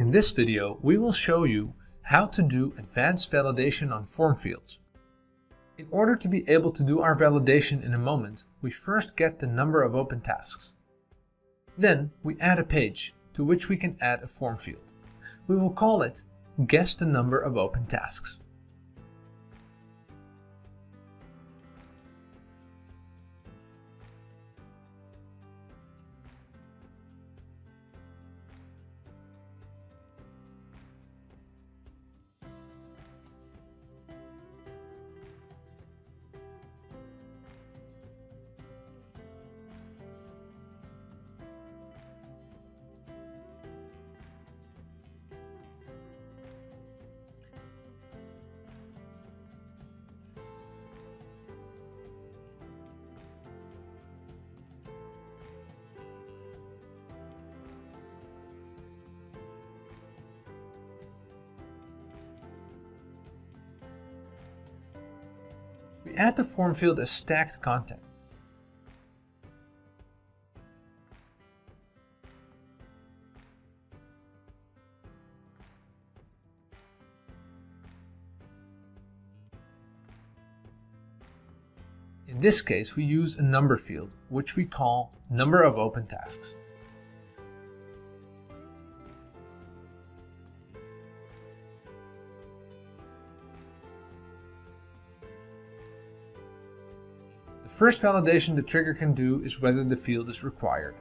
In this video, we will show you how to do advanced validation on form fields. In order to be able to do our validation in a moment, we first get the number of open tasks. Then we add a page to which we can add a form field. We will call it guess the number of open tasks. Add the form field as stacked content. In this case, we use a number field, which we call number of open tasks. First validation the Triggre can do is whether the field is required.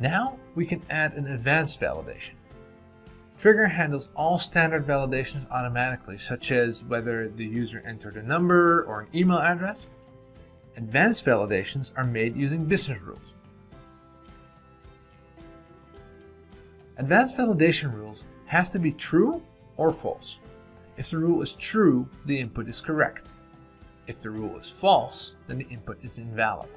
Now we can add an advanced validation. Triggre handles all standard validations automatically, such as whether the user entered a number or an email address. Advanced validations are made using business rules. Advanced validation rules have to be true or false. If the rule is true, the input is correct. If the rule is false, then the input is invalid.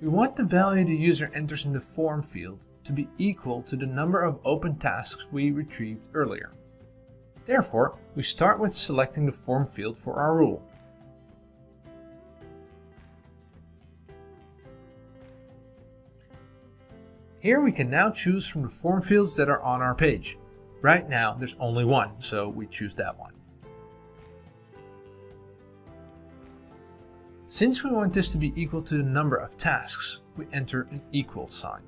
We want the value the user enters in the form field to be equal to the number of open tasks we retrieved earlier. Therefore, we start with selecting the form field for our rule. Here we can now choose from the form fields that are on our page. Right now there's only one, so we choose that one. Since we want this to be equal to the number of tasks, we enter an equal sign.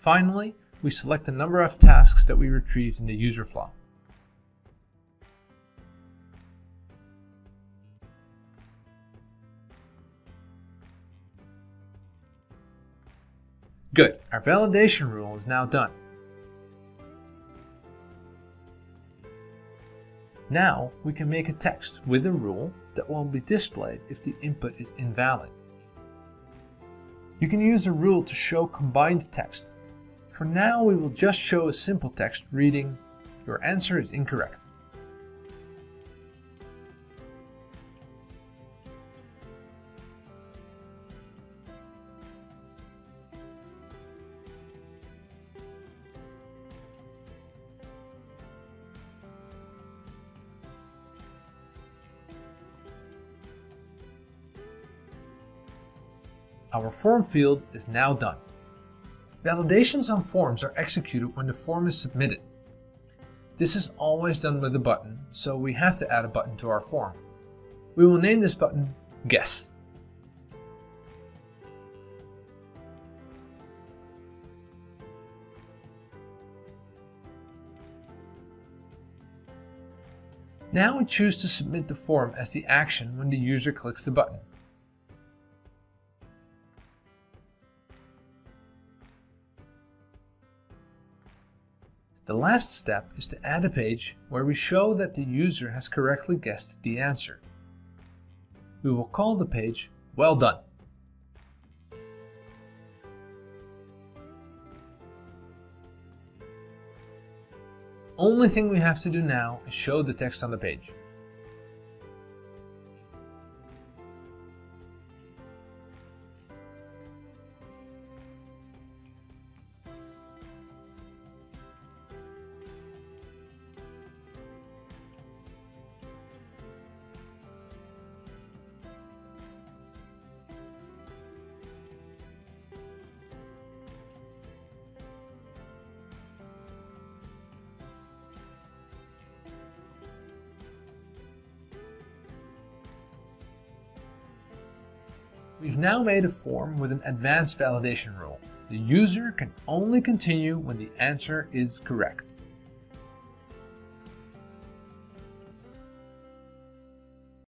Finally, we select the number of tasks that we retrieved in the user flow. Good, our validation rule is now done. Now we can make a text with a rule that will be displayed if the input is invalid. You can use a rule to show combined text. For now we will just show a simple text reading, your answer is incorrect. Our form field is now done. Validations on forms are executed when the form is submitted. This is always done with a button, so we have to add a button to our form. We will name this button Guess. Now we choose to submit the form as the action when the user clicks the button. The last step is to add a page where we show that the user has correctly guessed the answer. We will call the page Well Done. Only thing we have to do now is show the text on the page. We've now made a form with an advanced validation rule. The user can only continue when the answer is correct.